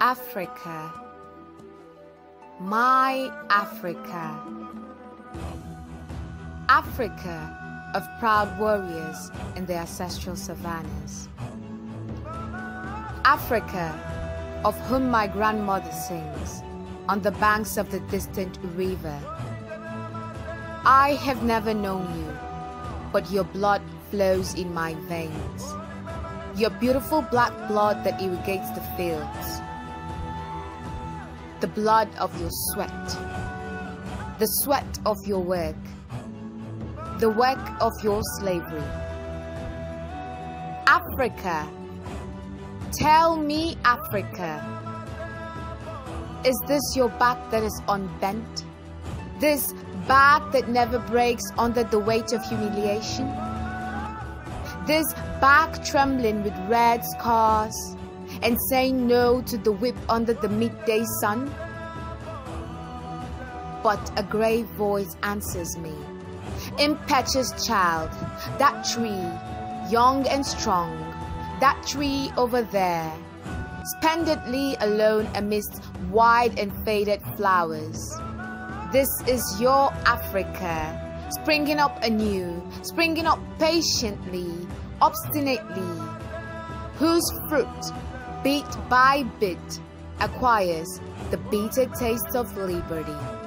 Africa, my Africa, Africa of proud warriors in the ancestral savannas, Africa of whom my grandmother sings on the banks of the distant river. I have never known you, but your blood flows in my veins. Your beautiful black blood that irrigates the fields. The blood of your sweat. The sweat of your work. The work of your slavery. Africa. Tell me, Africa. Is this your back that is unbent? This back that never breaks under the weight of humiliation? This back trembling with red scars and saying no to the whip under the midday sun? But a grave voice answers me. Impetuous child, that tree, young and strong, that tree over there, splendidly alone amidst wide and faded flowers. This is your Africa, springing up anew, springing up patiently, obstinately, whose fruit, bit by bit, acquires the bitter taste of liberty.